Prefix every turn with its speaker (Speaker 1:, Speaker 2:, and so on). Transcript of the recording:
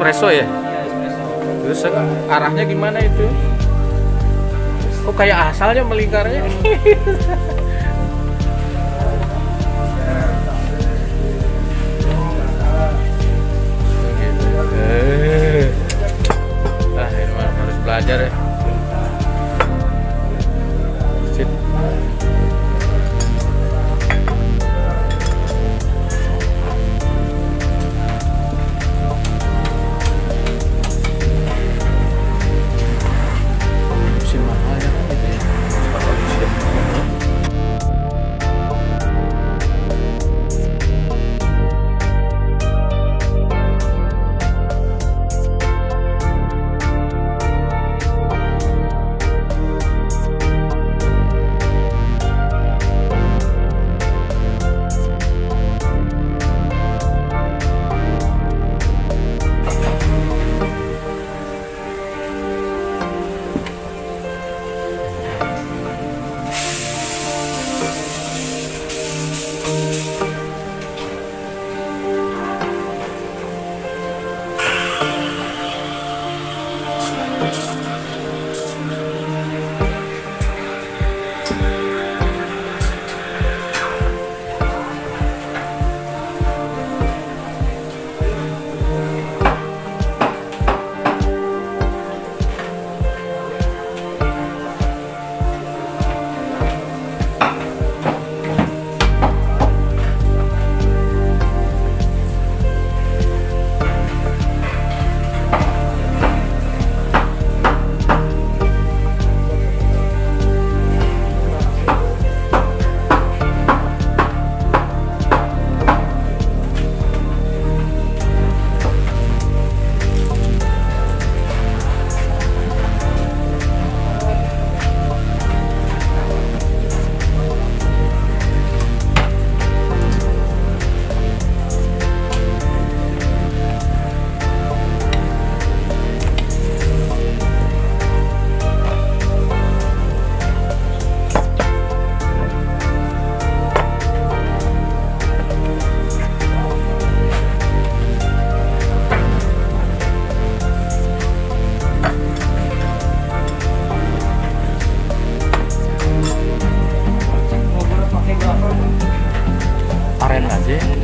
Speaker 1: Espresso ya?
Speaker 2: Iya, espresso.
Speaker 1: Terus arahnya gimana itu? Oh kayak asalnya melingkarnya. Yeah.